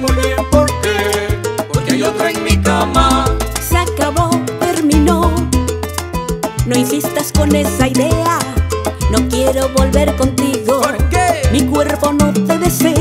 por qué, porque hay otra en mi cama. Se acabó, terminó. No insistas con esa idea. No quiero volver contigo. ¿Por qué? Mi cuerpo no te desea.